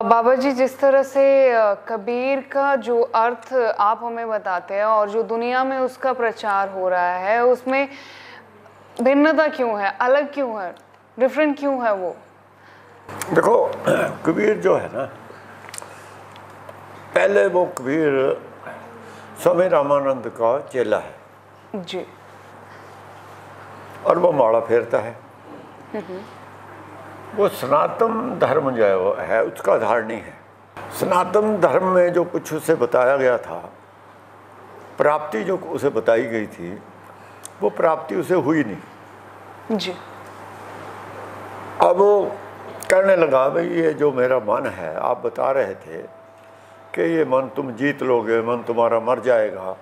बाबा जी जिस तरह से कबीर का जो अर्थ आप हमें बताते हैं और जो दुनिया में उसका प्रचार हो रहा है उसमें भिन्नता क्यों है? अलग क्यों है? डिफरेंट क्यों है वो? देखो कबीर जो है ना पहले वो कबीर स्वामी रामानंद का चेला है। जी। और वो माड़ा फेरता है। वो सनातन धर्म जो है वो है उसका धारणी है। सनातन धर्म में जो कुछ उसे बताया गया था प्राप्ति जो उसे बताई गई थी वो प्राप्ति उसे हुई नहीं। जी। अब वो कहने लगा भाई ये जो मेरा मन है आप बता रहे थे कि ये मन तुम जीत लोगे मन तुम्हारा मर जाएगा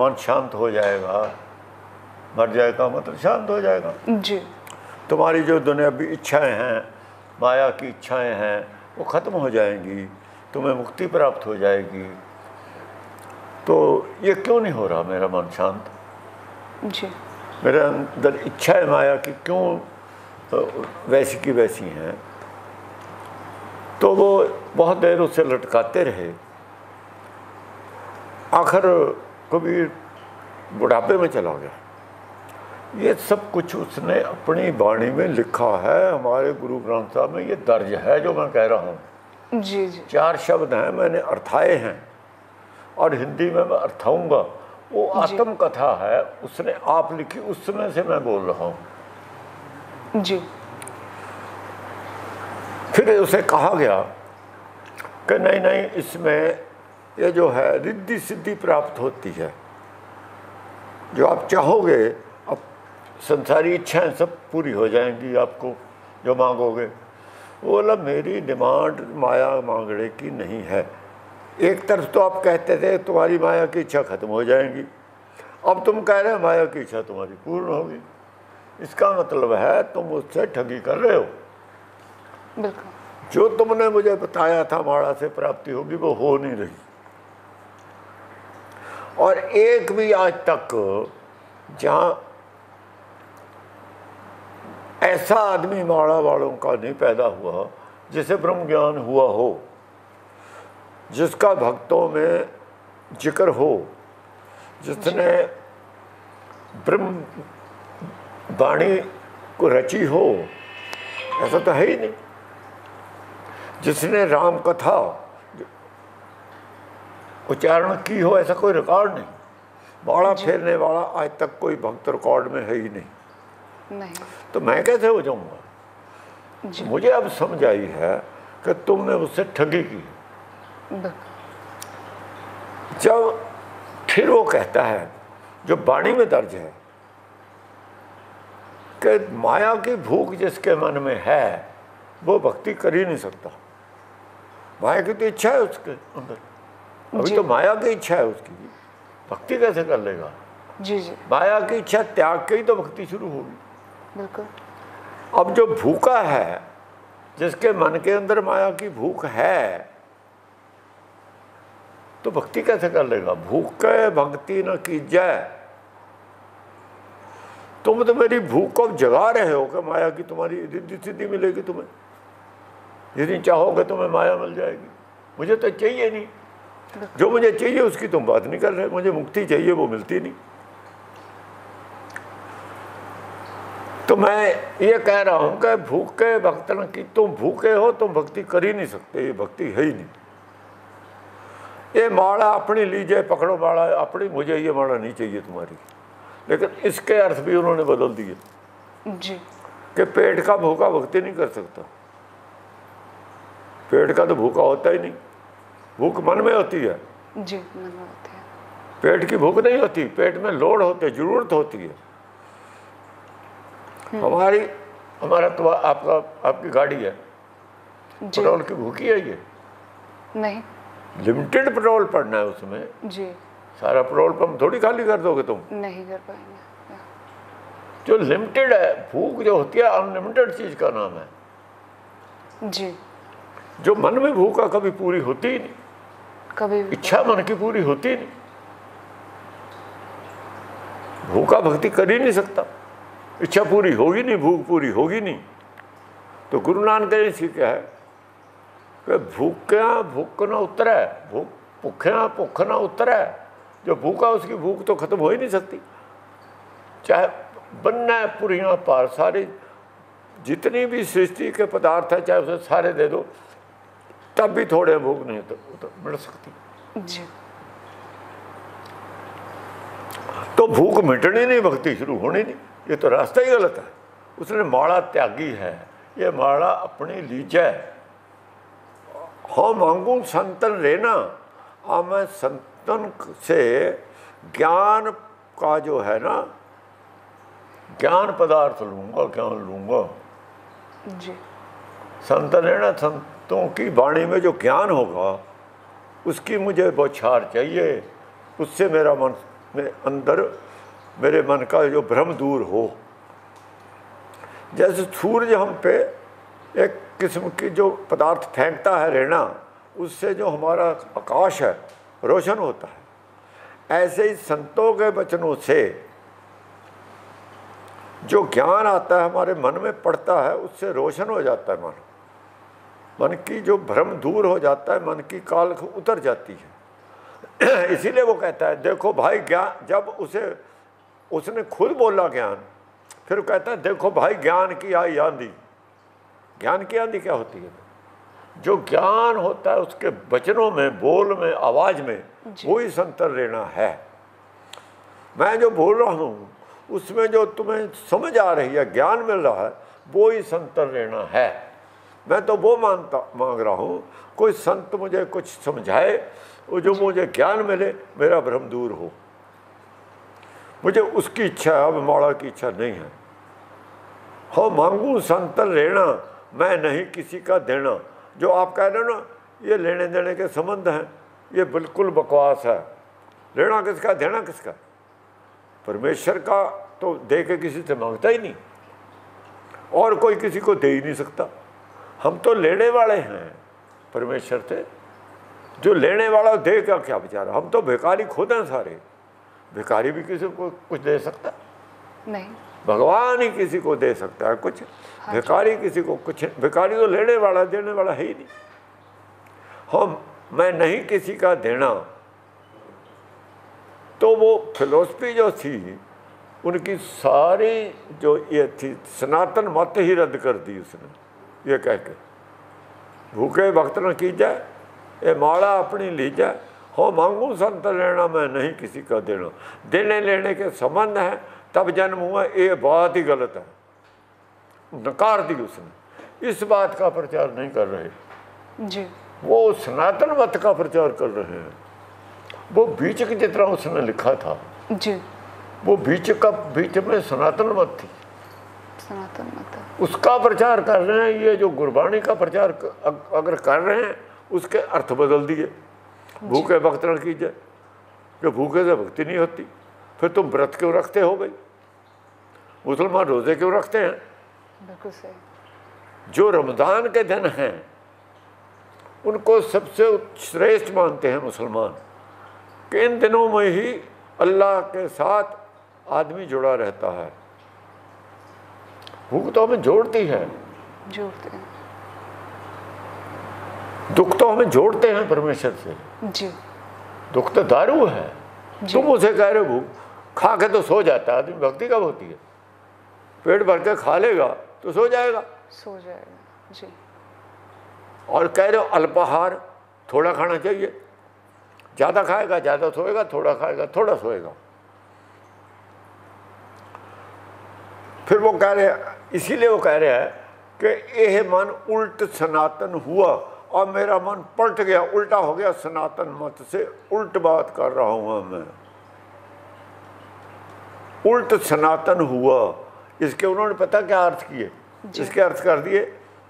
मन शांत हो जाएगा। मर जाएगा मतलब शांत हो जाएगा। जी। तुम्हारी जो दुनियावी इच्छाएँ हैं माया की इच्छाएँ हैं वो ख़त्म हो जाएँगी तुम्हें मुक्ति प्राप्त हो जाएगी। तो ये क्यों नहीं हो रहा मेरा मन शांत? जी। मेरे अंदर इच्छाएँ माया की क्यों वैसी की वैसी हैं? तो वो बहुत देर उसे लटकाते रहे। आखिर कबीर बुढ़ापे में चला गया। ये सब कुछ उसने अपनी वाणी में लिखा है। हमारे गुरु ग्रंथ साहब में ये दर्ज है जो मैं कह रहा हूँ। जी जी। चार शब्द हैं मैंने अर्थाए हैं। और हिंदी में मैं अर्थाऊँगा। वो आत्म कथा है उसने आप लिखी उस समय से मैं बोल रहा हूँ। जी। फिर उसे कहा गया कि नहीं नहीं इसमें ये जो है रिद्धि सिद्धि प्राप्त होती है। जो आप चाहोगे संसारी इच्छाएँ सब पूरी हो जाएँगी आपको जो मांगोगे। वो बोला मेरी डिमांड माया मांगने की नहीं है। एक तरफ़ तो आप कहते थे तुम्हारी माया की इच्छा खत्म हो जाएगी। अब तुम कह रहे हो माया की इच्छा तुम्हारी पूर्ण होगी। इसका मतलब है तुम उससे ठगी कर रहे हो। बिल्कुल। जो तुमने मुझे बताया था माड़ा से प्राप्ति होगी वो हो नहीं रही। और एक भी आज तक जहाँ ऐसा आदमी माड़ा वालों का नहीं पैदा हुआ जिसे ब्रह्म ज्ञान हुआ हो जिसका भक्तों में ज़िक्र हो जिसने ब्रह्म वाणी को रची हो ऐसा तो है ही नहीं। जिसने राम कथा उच्चारण की हो ऐसा कोई रिकॉर्ड नहीं। बाड़ा फेरने वाला आज तक कोई भक्त रिकॉर्ड में है ही नहीं। नहीं। तो मैं कैसे हो जाऊँगा? मुझे अब समझ आई है कि तुमने उससे ठगी की। जब फिर वो कहता है जो वाणी में दर्ज है कि माया की भूख जिसके मन में है वो भक्ति कर ही नहीं सकता। माया की तो इच्छा है उसके अंदर। अभी तो माया की इच्छा है उसकी। भक्ति कैसे कर लेगा? जी जी। माया की इच्छा त्याग के ही तो भक्ति शुरू होगी। बिल्कुल। अब जो भूखा है जिसके मन के अंदर माया की भूख है तो भक्ति कैसे कर लेगा? भूख के भक्ति न की जाए तुम तो मेरी भूख को जगा रहे हो कि माया की तुम्हारी रिद्धि सिद्धि मिलेगी तुम्हें। यदि चाहोगे तुम्हें माया मिल जाएगी। मुझे तो चाहिए नहीं। जो मुझे चाहिए उसकी तुम बात नहीं कर रहे। मुझे मुक्ति चाहिए वो मिलती नहीं। तो मैं ये कह रहा हूँ कि भूखे भक्तन की तुम भूखे हो तुम भक्ति कर ही नहीं सकते ये भक्ति है ही नहीं। ये माड़ा अपनी लीजिए पकड़ो माड़ा अपनी मुझे ये माड़ा नहीं चाहिए तुम्हारी। लेकिन इसके अर्थ भी उन्होंने बदल दिए। जी। कि पेट का भूखा भक्ति नहीं कर सकता। पेट का तो भूखा होता ही नहीं। भूख मन में होती है। जी मन में होते हैं। पेट की भूख नहीं होती। पेट में लोड होते ज़रूरत होती है। हमारी हमारा तो आपका आपकी गाड़ी है। पेट्रोल की भूखी है ये। नहीं। लिमिटेड पेट्रोल पड़ना है उसमें। जी। सारा पेट्रोल पंप थोड़ी खाली कर दोगे तुम? नहीं कर पाएँगे। जो लिमिटेड है भूख जो होती है अनलिमिटेड चीज़ का नाम है। जी। जो मन में भूखा कभी पूरी होती ही नहीं। कभी इच्छा मन की पूरी होती नहीं। भूखा भक्ति कर ही नहीं सकता। इच्छा पूरी होगी नहीं भूख पूरी होगी नहीं। तो गुरु नानक ने सीखा है कि भूख्या भूख ना उतरे भूख भूख्या भूख ना उतरे। जो भूखा उसकी भूख तो खत्म हो ही नहीं सकती। चाहे बनना पुरियाँ पार सारी जितनी भी सृष्टि के पदार्थ है चाहे उसे सारे दे दो तब भी थोड़े भूख नहीं तो, तो मिल सकती। जी। तो भूख मिटनी नहीं भक्ति शुरू होनी नहीं। ये तो रास्ता ही गलत है। उसने माड़ा त्यागी है। ये माड़ा अपनी लीजा। हाँ मांगू संतन रहना हाँ मैं संतन से ज्ञान का जो है ना ज्ञान पदार्थ लूँगा ज्ञान लूँगा। जी। संतन रहना संतों की वाणी में जो ज्ञान होगा उसकी मुझे बौछार चाहिए। उससे मेरा मन में अंदर मेरे मन का जो भ्रम दूर हो। जैसे सूर्य हम पे एक किस्म की जो पदार्थ फेंकता है रहना उससे जो हमारा आकाश है, रोशन होता है। ऐसे ही संतों के वचनों से जो ज्ञान आता है, हमारे मन में पड़ता है, उससे रोशन हो जाता है मन। मन की जो भ्रम दूर हो जाता है, मन की काल उतर जाती है। इसीलिए वो कहता है, देखो भाई ज्ञान जब उसे उसने खुद बोला ज्ञान। फिर कहता है देखो भाई ज्ञान की आई आंधी। ज्ञान की आंधी क्या होती है? जो ज्ञान होता है उसके वचनों में बोल में आवाज़ में वो ही संतर लेना है। मैं जो बोल रहा हूँ उसमें जो तुम्हें समझ आ रही है ज्ञान मिल रहा है वो ही संतर लेना है। मैं तो वो मानता मांग रहा हूँ कोई संत मुझे कुछ समझाए वो जो। मुझे ज्ञान मिले मेरा भ्रम दूर हो। मुझे उसकी इच्छा है अब मौड़ा की इच्छा नहीं है। हो मांगू संतन लेना, मैं नहीं किसी का देना। जो आप कह रहे हो ना, ये लेने देने के संबंध हैं, ये बिल्कुल बकवास है। लेना किसका, देना किसका? परमेश्वर का तो दे के किसी से माँगता ही नहीं। और कोई किसी को दे ही नहीं सकता। हम तो लेने वाले हैं परमेश्वर से। जो लेने वाला दे का क्या बेचारा? हम तो भिखारी खुद हैं सारे। भिखारी भी किसी को कुछ दे सकता नहीं। भगवान ही किसी को दे सकता है कुछ। हाँ भिखारी किसी को कुछ भिखारी तो लेने वाला देने वाला है ही नहीं। हम मैं नहीं किसी का देना। तो वो फिलोसफी जो थी उनकी सारी जो ये थी सनातन मत ही रद्द कर दी उसने। ये कह के भूखे भक्त न की जाए ये माड़ा अपनी ली जाए हो मांगू संत लेना मैं नहीं किसी का देना। देने लेने के संबंध है तब जन्म हुआ ये बात ही गलत है। नकार दी उसने। इस बात का प्रचार नहीं कर रहे। जी। वो सनातन मत का प्रचार कर रहे हैं। वो बीच की जितना उसने लिखा था। जी। वो बीच का बीच में सनातन मत थी। सनातन मत। उसका प्रचार कर रहे हैं ये जो गुरबाणी का प्रचार अगर कर रहे हैं उसके अर्थ बदल दिए। भूखे भक्त न कीजिए जो भूखे से भक्ति नहीं होती फिर तुम व्रत क्यों रखते हो भाई? मुसलमान रोज़े क्यों रखते हैं? बिल्कुल सही। जो रमज़ान के दिन हैं उनको सबसे श्रेष्ठ मानते हैं मुसलमान। कि इन दिनों में ही अल्लाह के साथ आदमी जुड़ा रहता है। भूख तो हमें जोड़ती है। जोड़ते हैं। दुख तो हमें जोड़ते हैं परमेश्वर से। जी। दुख तो दारू है। तुम उसे कह रहे हो खा के तो सो जाता है आदमी भक्ति कब होती है? पेट भर के खा लेगा तो सो जाएगा। सो जाएगा जी। और कह रहे हो अल्पाहार थोड़ा खाना चाहिए। ज़्यादा खाएगा ज़्यादा सोएगा थोड़ा खाएगा थोड़ा सोएगा। फिर वो कह रहे हैं इसीलिए वो कह रहे हैं कि यह मन उल्ट सनातन हुआ। और मेरा मन पलट गया उल्टा हो गया सनातन मत से उल्ट बात कर रहा हूँ मैं। उल्ट सनातन हुआ इसके उन्होंने पता क्या अर्थ किए? इसके अर्थ कर दिए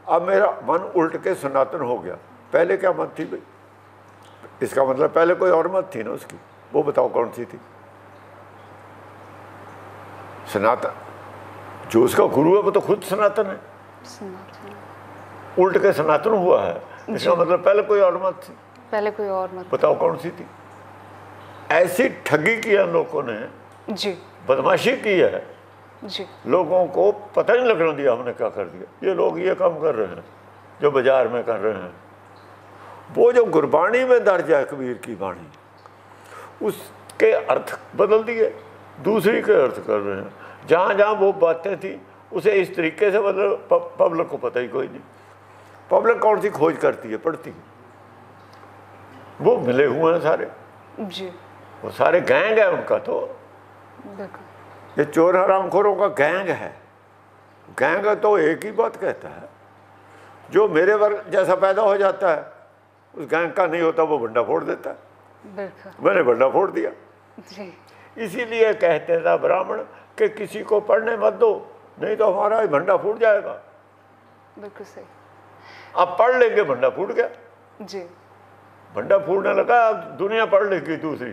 अब मेरा मन उल्ट के सनातन हो गया। पहले क्या मत थी भाई? इसका मतलब पहले कोई और मत थी ना उसकी? वो बताओ कौन सी थी? सनातन। जो उसका गुरु है वो तो खुद सनातन है। सनातन। उल्ट के सनातन हुआ है। इसका मतलब पहले कोई और मत थी। पहले कोई और मत। बताओ कौन सी थी? ऐसी ठगी किया लोगों ने जी। बदमाशी की है। जी। लोगों को पता नहीं लगने दिया हमने क्या कर दिया। ये लोग ये काम कर रहे हैं जो बाज़ार में कर रहे हैं। वो जो गुरबाणी में दर्ज है कबीर की बाणी उसके अर्थ बदल दिए दूसरी के अर्थ कर रहे हैं। जहाँ जहाँ वो बातें थी उसे इस तरीके से मतलब पब्लिक को पता ही कोई नहीं। पब्लिक कौन सी खोज करती है? पढ़ती। है वो मिले हुए हैं सारे। जी। वो सारे गैंग है उनका तो। ये चोर हरामखोरों का गैंग है। गैंग तो एक ही बात कहता है। जो मेरे वर्ग जैसा पैदा हो जाता है उस गैंग का नहीं होता वो भंडा फोड़ देता। है मैंने भंडा फोड़ दिया। इसीलिए कहते था ब्राह्मण कि किसी को पढ़ने मत दो नहीं तो हमारा भंडा फूट जाएगा। बिल्कुल सही। अब पढ़ लेंगे भंडा फूट गया। जी। भंडा फूटने लगा अब दुनिया पढ़ लेगी दूसरी।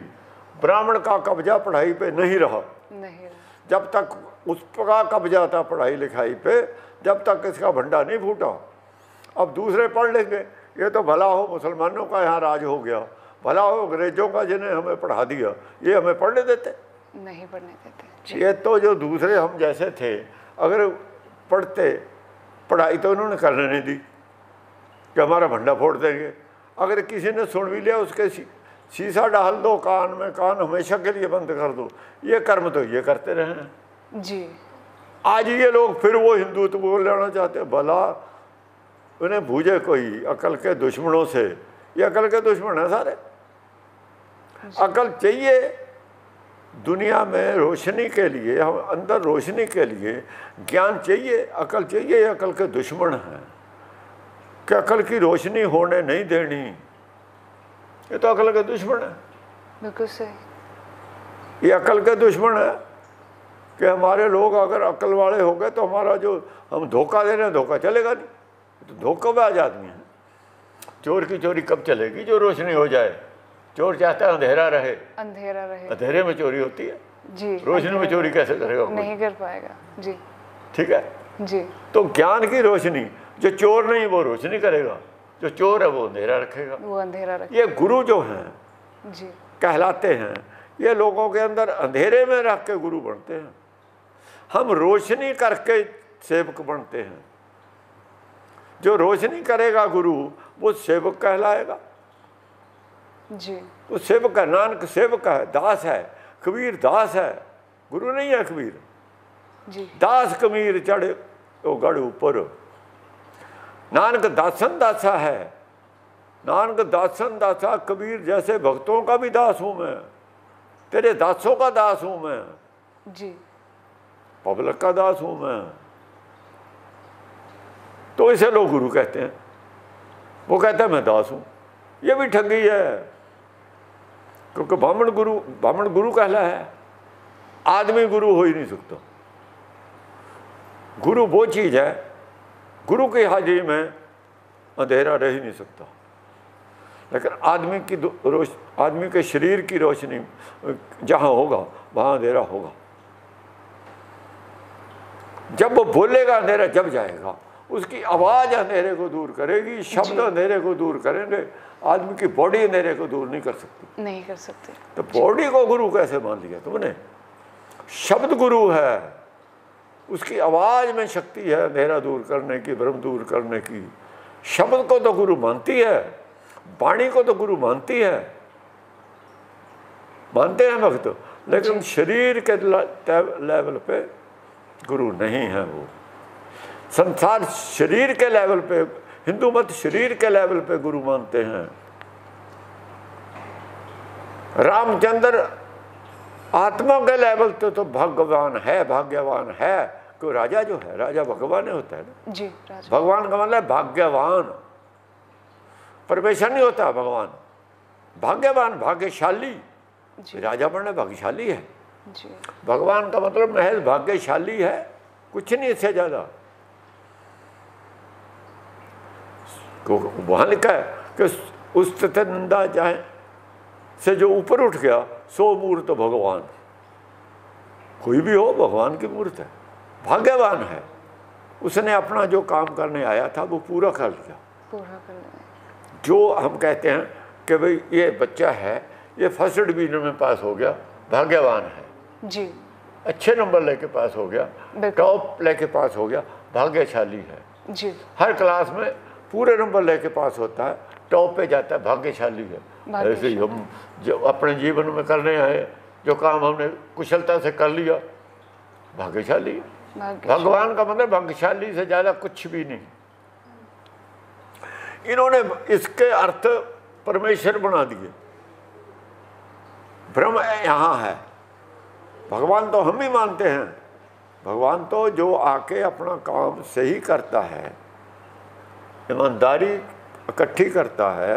ब्राह्मण का कब्जा पढ़ाई पे नहीं रहा। नहीं रहा। जब तक उसका कब्जा था पढ़ाई लिखाई पे जब तक इसका भंडा नहीं फूटा। अब दूसरे पढ़ लेंगे। ये तो भला हो मुसलमानों का यहाँ राज हो गया। भला हो अंग्रेज़ों का जिन्हें हमें पढ़ा दिया ये हमें पढ़ने देते। नहीं पढ़ने देते। ये तो जो दूसरे हम जैसे थे अगर पढ़ते पढ़ाई तो उन्होंने करने नहीं दी। कि हमारा भंडा फोड़ देंगे। अगर किसी ने सुन भी लिया उसके शीशा डाल दो कान में कान हमेशा के लिए बंद कर दो। ये कर्म तो ये करते रहे हैं। जी। आज ये लोग फिर वो हिंदुत्व बोल लेना चाहते हैं भला उन्हें भूजे कोई अकल के दुश्मनों से। ये अकल के दुश्मन है सारे। अकल चाहिए दुनिया में रोशनी के लिए हम अंदर रोशनी के लिए ज्ञान चाहिए अकल चाहिए ये अकल के दुश्मन हैं। कि अकल की रोशनी होने नहीं देनी ये तो अकल का दुश्मन है बिल्कुल सही ये अकल का दुश्मन है कि हमारे लोग अगर अकल वाले हो गए तो हमारा जो हम धोखा दे रहे हैं धोखा चलेगा नहीं तो धोखेबाज आदमी है चोर की चोरी कब चलेगी जो रोशनी हो जाए चोर चाहता है अंधेरा रहे अंधेरा रहे अंधेरे में चोरी होती है जी रोशनी में चोरी कैसे करेगा नहीं कर पाएगा जी ठीक है जी तो ज्ञान की रोशनी जो चोर नहीं वो रोशनी करेगा। जो चोर है वो अंधेरा रखेगा। वो अंधेरा रखेगा। ये गुरु जो हैं जी। कहलाते हैं। ये लोगों के अंदर अंधेरे में रख के गुरु बनते हैं। हम रोशनी करके सेवक बनते हैं। जो रोशनी करेगा गुरु वो सेवक कहलाएगा। जी। तो सेवक है नानक सेवक है दास है कबीर दास है। गुरु नहीं है कबीर। जी। दास कबीर चढ़े तो गढ़ ऊपर। नानक दासन दासा है नानक दासन दासा कबीर जैसे भक्तों का भी दास हूँ मैं तेरे दासों का दास हूँ मैं जी पब्लिक का दास हूँ मैं तो इसे लोग गुरु कहते हैं वो कहते हैं मैं दास हूँ ये भी ठगी है क्योंकि ब्राह्मण गुरु ब्राह्मण गुरु कहला है आदमी गुरु हो ही नहीं सकता गुरु वो चीज़ है गुरु की हाजिरी में अंधेरा रह ही नहीं सकता। लेकिन आदमी की रोश आदमी के शरीर की रोशनी जहाँ होगा वहाँ अंधेरा होगा। जब वो बोलेगा अंधेरा जब जाएगा उसकी आवाज़ अंधेरे को दूर करेगी शब्द अंधेरे को दूर करेंगे आदमी की बॉडी अंधेरे को दूर नहीं कर सकती। नहीं कर सकते। तो बॉडी को गुरु कैसे मान लिया तुमने? शब्द गुरु है। उसकी आवाज़ में शक्ति है अंधेरा दूर करने की भ्रम दूर करने की। शब्द को तो गुरु मानती है वाणी को तो गुरु मानती है। मानते हैं भक्त लेकिन शरीर के लेवल पे गुरु नहीं है वो। संसार शरीर के लेवल पे हिंदू मत शरीर के लेवल पे गुरु मानते हैं। रामचंद्र आत्मा के लेवल तो तो भगवान है भाग्यवान है। क्यों? राजा जो है राजा भगवान ही होता है ना। जी भगवान का मतलब भाग्यवान। परमेश्वर नहीं होता भगवान। भाग्यवान भाग्यशाली। राजा बनने भाग्यशाली है। जी। भगवान का मतलब महज भाग्यशाली है। कुछ नहीं इससे ज़्यादा। वहाँ लिखा है कि उस तथा निंदा चाहे से जो ऊपर उठ गया सो मूर्त भगवान। कोई भी हो भगवान की मूर्त है। भाग्यवान है। उसने अपना जो काम करने आया था वो पूरा कर लिया। पूरा कर लिया। जो हम कहते हैं कि भाई ये बच्चा है ये फ़र्स्ट डिवीज़न में पास हो गया भाग्यवान है। जी। अच्छे नंबर लेके पास हो गया टॉप लेके पास हो गया भाग्यशाली है। जी। हर क्लास में पूरे नंबर लेके पास होता है टॉप पे जाता है भाग्यशाली है। ऐसे ही हम जो अपने जीवन में करने आए जो काम हमने कुशलता से कर लिया भाग्यशाली। भगवान का मतलब भाग्यशाली से ज़्यादा कुछ भी नहीं। इन्होंने इसके अर्थ परमेश्वर बना दिए। ब्रह्म यहाँ है। भगवान तो हम ही मानते हैं। भगवान तो जो आके अपना काम सही करता है ईमानदारी इकट्ठी करता है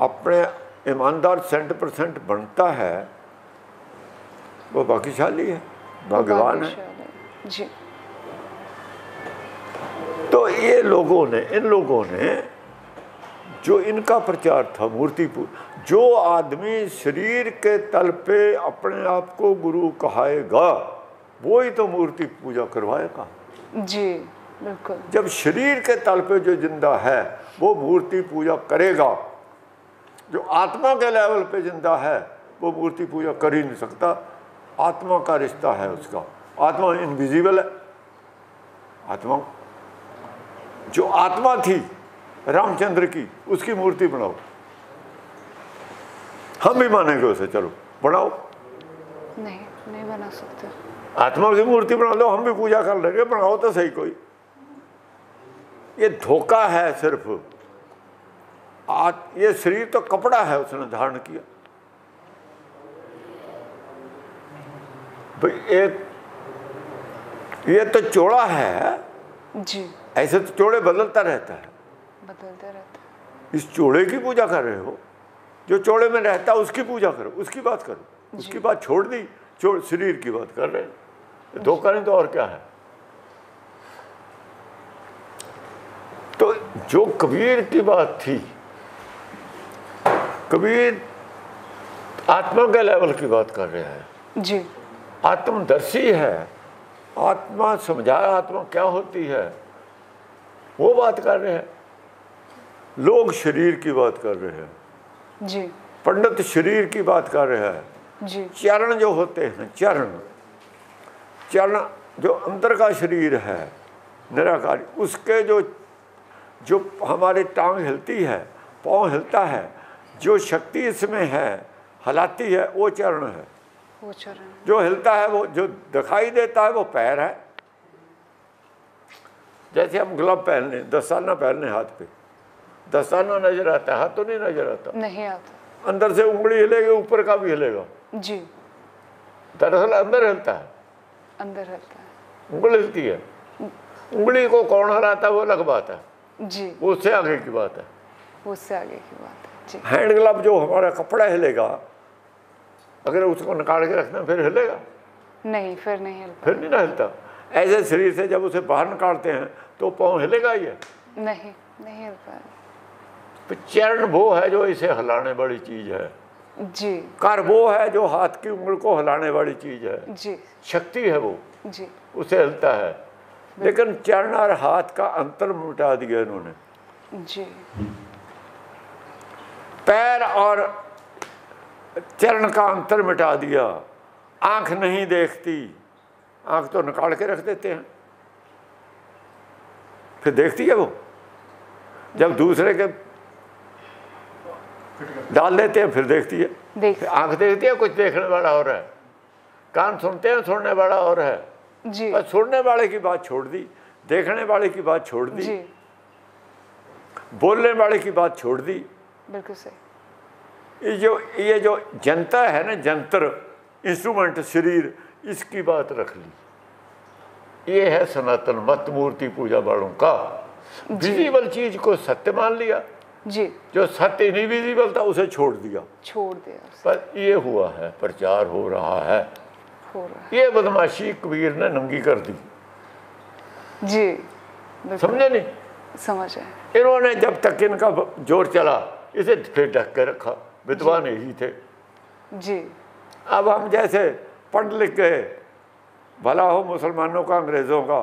अपने ईमानदार सेंट परसेंट बनता है वो भाग्यशाली है भगवान है। जी। तो ये लोगों ने इन लोगों ने जो इनका प्रचार था मूर्ति जो आदमी शरीर के तल पे अपने आप को गुरु कहाएगा वो ही तो मूर्ति पूजा करवाएगा। जी बिल्कुल। जब शरीर के तल पे जो ज़िंदा है वो मूर्ति पूजा करेगा जो आत्मा के लेवल पे ज़िंदा है वो मूर्ति पूजा कर ही नहीं सकता। आत्मा का रिश्ता है उसका। आत्मा इनविजिबल है। आत्मा जो आत्मा थी रामचंद्र की उसकी मूर्ति बनाओ। हम भी मानेंगे उसे चलो बनाओ। नहीं नहीं बना सकते। आत्मा की मूर्ति बना लो हम भी पूजा कर लेंगे बनाओ तो सही कोई। ये धोखा है सिर्फ़। आ, ये शरीर तो कपड़ा है उसने धारण किया। एक ये तो चोड़ा है। जी। ऐसे तो चोड़े बदलता रहता है। बदलते रहते इस चोड़े की पूजा कर रहे हो जो चोड़े में रहता है उसकी पूजा करो उसकी बात करो। उसकी बात छोड़ दी चोड़ शरीर की बात कर रहे हैं। धोखा नहीं तो और क्या है? तो जो कबीर की बात थी कबीर आत्मा के लेवल की बात कर रहे हैं। जी। आत्मदर्शी है। आत्मा समझाया आत्मा क्या होती है वो बात कर रहे हैं। लोग शरीर की बात कर रहे हैं। जी। पंडित शरीर की बात कर रहे हैं। जी। चरण जो होते हैं चरण चरण जो अंदर का शरीर है निराकारी उसके जो जो हमारे टांग हिलती है पाँव हिलता है जो शक्ति इसमें है हलाती है वो चरण है। वो चरण जो हिलता है वो जो दिखाई देता है वो पैर है। जैसे हम ग्लव पहन लें दस्ताना पहनने हाथ पे। दस्ताना नज़र आता है हाथ तो नहीं नज़र आता। नहीं आता। अंदर से उंगली हिलेगी ऊपर का भी हिलेगा। जी। दरअसल अंदर हिलता है। अंदर हिलता है। उंगली हिलती है। उंगली को कौन हराता है वो अलग बात है। जी। वो उससे आगे की बात है। उससे आगे की बात है। हैंड ग्लव जो हमारा कपड़ा हिलेगा अगर उसको निकाल के रखना फिर हिलेगा? नहीं फिर नहीं हिल फिर नहीं ना हिलता? ऐसे शरीर से जब उसे बाहर निकालते हैं तो पाँव हिलेगा ही है। नहीं नहीं हिल पाया तो चरण वो है जो इसे हिलाने वाली चीज़ है। जी। कर वो है जो हाथ की उंगल को हिलाने वाली चीज़ है। जी। शक्ति है वो। जी। उसे हिलता है। लेकिन चरण और हाथ का अंतर मिटा दिया इन्होंने। जी। पैर और चरण का अंतर मिटा दिया। आँख नहीं देखती। आँख तो निकाल के रख देते हैं। फिर देखती है वो? जब दूसरे के डाल देते हैं फिर देखती है। देख फिर आँख देखती है कुछ देखने वाला और है। कान सुनते हैं सुनने वाला और है। जी। बस सुनने वाले की बात छोड़ दी देखने वाले की बात छोड़ दी जी। बोलने वाले की बात छोड़ दी। बिल्कुल सही। ये जो ये जो जनता है ना जंतर इंस्ट्रूमेंट शरीर इसकी बात रख ली। ये है सनातन मत मूर्ति पूजा वालों का। विजिबल चीज़ को सत्य मान लिया। जी। जो सत्य इनविजिबल था उसे छोड़ दिया। छोड़ दिया पर ये हुआ है प्रचार हो रहा है। हो रहा है। ये बदमाशी कबीर ने नंगी कर दी। जी समझे नहीं? समझ इन्होंने जब तक इनका ज़ोर चला इसे फिर ढक के रखा। विद्वान यही थे। जी। अब हम जैसे पढ़ लिख गए भला हो मुसलमानों का अंग्रेज़ों का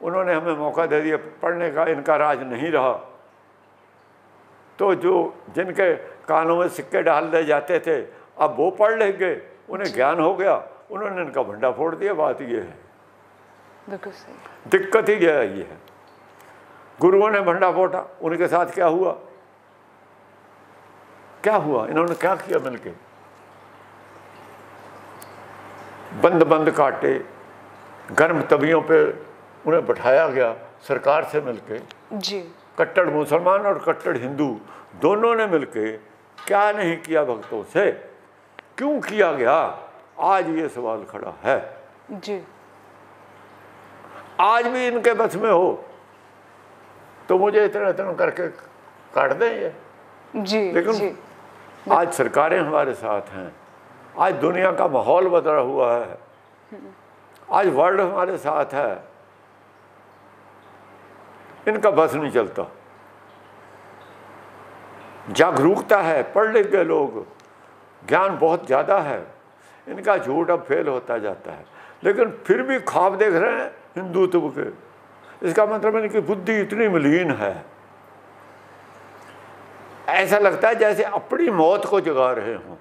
उन्होंने हमें मौका दे दिया पढ़ने का इनका राज नहीं रहा। तो जो जिनके कानों में सिक्के डाल दिए जाते थे अब वो पढ़ लिख गए उन्हें ज्ञान हो गया उन्होंने इनका भंडा फोड़ दिया बात ये है। बिल्कुल सही। दिक्कत ही यह है गुरुओं ने भंडा फोटा उनके साथ क्या हुआ? क्या हुआ? इन्होंने क्या किया मिलके? बंद बंद काटे गर्म तवियों पे उन्हें बैठाया गया सरकार से मिलके। जी। कट्टर मुसलमान और कट्टर हिंदू दोनों ने मिलके क्या नहीं किया भक्तों से? क्यों किया गया? आज ये सवाल खड़ा है। जी। आज भी इनके बस में हो। तो मुझे इतना इतना करके काट दें ये जी लेकिन जी। आज सरकारें हमारे साथ हैं। आज दुनिया का माहौल बदला हुआ है। आज वर्ल्ड हमारे साथ है। इनका बस नहीं चलता। जागरूकता है, पढ़ लिख गए लोग। ज्ञान बहुत ज़्यादा है। इनका झूठ अब फेल होता जाता है। लेकिन फिर भी ख्वाब देख रहे हैं हिंदुत्व के। इसका मतलब इनकी बुद्धि इतनी मलिन है। ऐसा लगता है जैसे अपनी मौत को जगा रहे हों।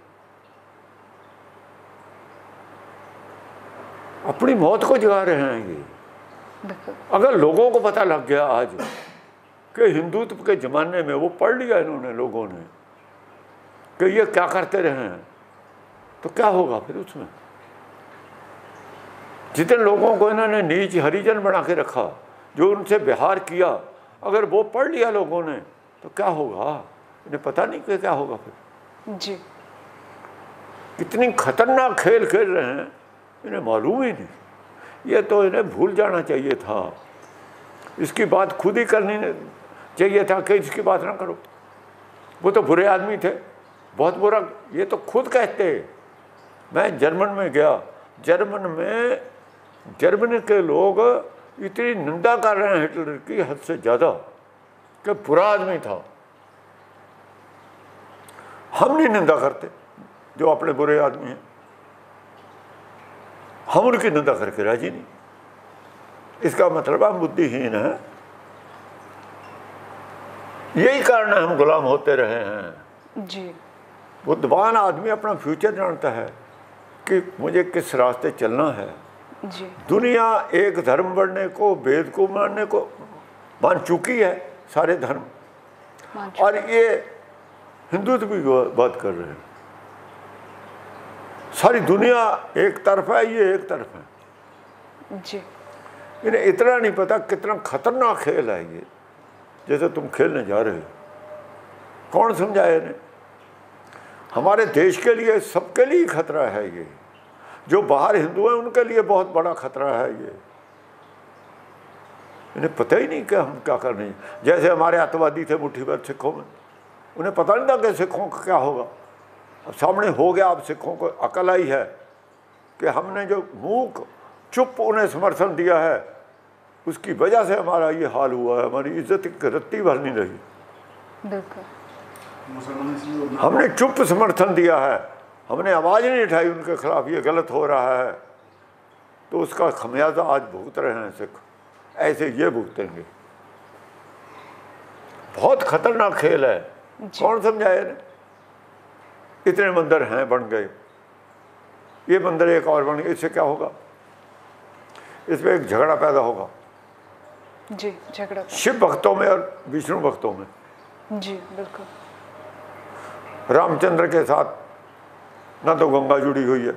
अपनी मौत को जगा रहे हैं ये। अगर लोगों को पता लग गया आज कि हिंदुत्व के ज़माने में वो पढ़ लिया इन्होंने लोगों ने कि ये क्या करते रहे हैं तो क्या होगा फिर उसमें? जितने लोगों को इन्होंने नीच हरिजन बना के रखा जो उनसे व्यवहार किया अगर वो पढ़ लिया लोगों ने तो क्या होगा? इन्हें पता नहीं कि क्या होगा फिर। जी। कितनी खतरनाक खेल खेल रहे हैं इन्हें मालूम ही नहीं। ये तो इन्हें भूल जाना चाहिए था। इसकी बात खुद ही करनी चाहिए था कि इसकी बात ना करो। वो तो बुरे आदमी थे। बहुत बुरा ये तो खुद कहते। मैं जर्मन में गया। जर्मन में जर्मनी के लोग इतनी निंदा कर रहे हैं हिटलर की हद से ज़्यादा कि बुरा आदमी था। हम नहीं निंदा करते जो अपने बुरे आदमी हैं। हम उनकी निंदा करके राज़ी नहीं। इसका मतलब हम बुद्धिहीन है। यही कारण है हम गुलाम होते रहे हैं। जी। बुद्धवान आदमी अपना फ्यूचर जानता है कि मुझे किस रास्ते चलना है। जी। दुनिया एक धर्म बढ़ने को वेद को मानने को मान चुकी है सारे धर्म। और ये हिंदुत्व भी बात कर रहे हैं। सारी दुनिया एक तरफ़ है ये एक तरफ़ है। जी। इन्हें इतना नहीं पता कितना खतरनाक खेल है ये जैसे तुम खेलने जा रहे हो। कौन समझाए इन्हें? हमारे देश के लिए सबके लिए खतरा है ये। जो बाहर हिंदू हैं उनके लिए बहुत बड़ा खतरा है ये। इन्हें पता ही नहीं कि हम क्या कर रहे हैं। जैसे हमारे आतवादी थे मुट्ठी भर सिखों में। उन्हें पता नहीं था कि सिखों का क्या होगा। अब सामने हो गया अब सिखों को अकल आई है कि हमने जो मूक चुप उन्हें समर्थन दिया है उसकी वजह से हमारा ये हाल हुआ है। हमारी इज़्ज़त की रत्ती भर नहीं रही हमने चुप समर्थन दिया है। हमने आवाज़ नहीं उठाई उनके खिलाफ ये गलत हो रहा है। तो उसका खमियाजा आज भुगत रहे हैं सिख। ऐसे ये भुगतेंगे। बहुत खतरनाक खेल है। कौन समझाए? इतने मंदिर हैं बन गए। ये मंदिर एक और बन गए इससे क्या होगा? इसमें एक झगड़ा पैदा होगा। जी झगड़ा शिव भक्तों में और विष्णु भक्तों में। जी बिल्कुल। रामचंद्र के साथ ना तो गंगा जुड़ी हुई है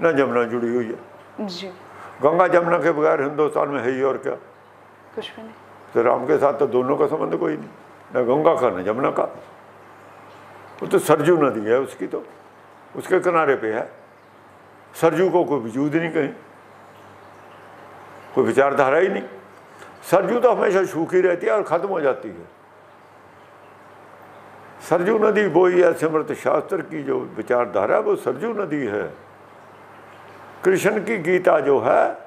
ना जमुना जुड़ी हुई है। जी। गंगा जमुना के बगैर हिंदुस्तान में है ही और क्या? कुछ भी नहीं। तो राम के साथ तो दोनों का संबंध कोई नहीं। ना गंगा का ना जमुना का। वो तो सरजू नदी है उसकी तो। उसके किनारे पे है। सरजू को कोई वजूद नहीं कहीं। कोई विचारधारा ही नहीं। सरजू तो हमेशा सूखी रहती है और ख़त्म हो जाती है। सरजू नदी वो ही है सिमृत शास्त्र की जो विचारधारा वो सरजू नदी है। कृष्ण की गीता जो है,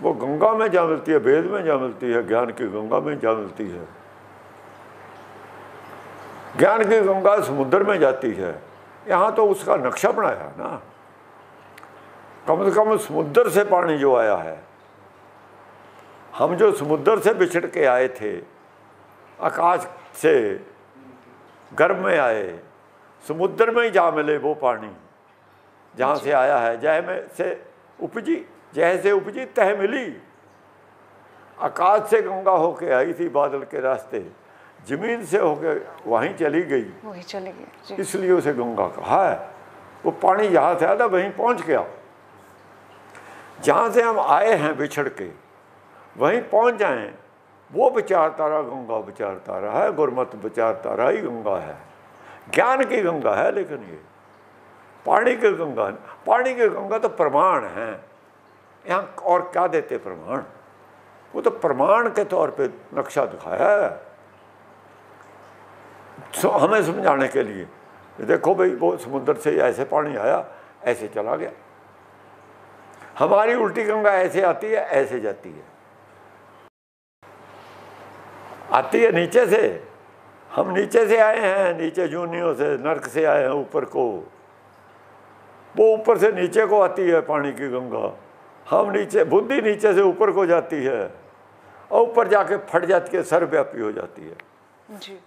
वो गंगा में जा मिलती है, वेद में जा मिलती है, ज्ञान की गंगा में जा मिलती है। ज्ञान की गंगा समुद्र में जाती है। यहाँ तो उसका नक्शा बनाया ना। कम से कम समुद्र से पानी जो आया है, हम जो समुद्र से बिछड़ के आए थे, आकाश से गर्भ में आए, समुद्र में ही जा मिले वो पानी, जहाँ से आया है। जह में से उपजी जह से उपजी तह मिली। आकाश से गंगा होके आई थी बादल के रास्ते। ज़मीन से होके वहीं चली गई। वही चले जी। इसलिए उसे गंगा कहा है। वो पानी जहाँ से आया वहीं पहुँच गया। जहाँ से हम आए हैं बिछड़ के वहीं पहुँच जाएँ वो विचार तारा गंगा विचार तारा है गुरमत विचार तारा ही गंगा है। ज्ञान की गंगा है लेकिन ये पानी की गंगा पानी की गंगा तो प्रमाण है। यहाँ और क्या देते प्रमाण? वो तो प्रमाण के तौर पे नक्शा दिखाया है। हमें समझाने के लिए। देखो भाई, वो समुद्र से ऐसे पानी आया, ऐसे चला गया। हमारी उल्टी गंगा ऐसे आती है, ऐसे जाती है। आती है नीचे से। हम नीचे से आए हैं, नीचे जूनियों से, नरक से आए हैं ऊपर को। वो ऊपर से नीचे को आती है पानी की गंगा। हम नीचे, बुद्धि नीचे से ऊपर को जाती है और ऊपर जाके फट जाती है सर्वव्यापी हो जाती है। जी।